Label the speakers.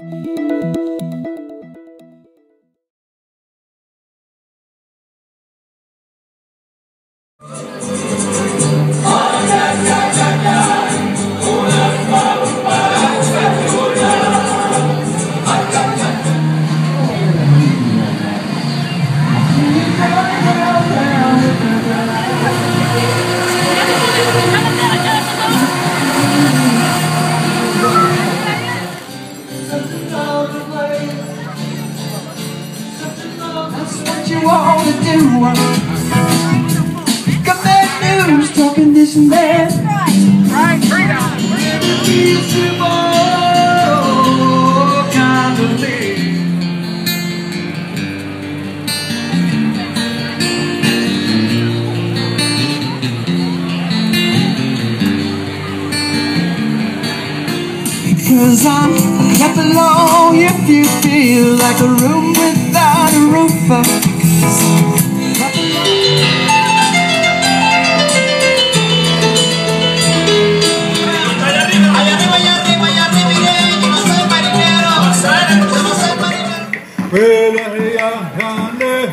Speaker 1: Oh! That's what you want to do. Got bad news, talking this and that. Cause I'm not alone if you feel like a room without a roof.
Speaker 2: Well, yeah, hande,